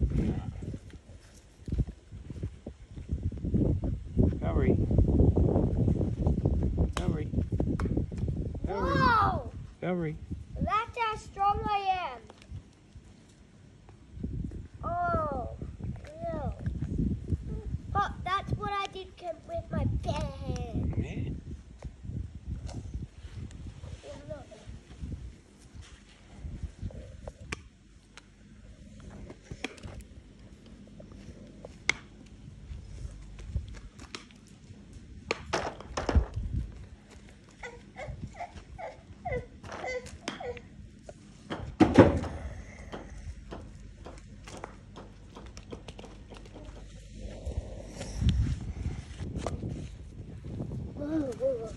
Hurry. Hurry. Hurry. Whoa! Hurry. That's how strong Ага, ага, ага.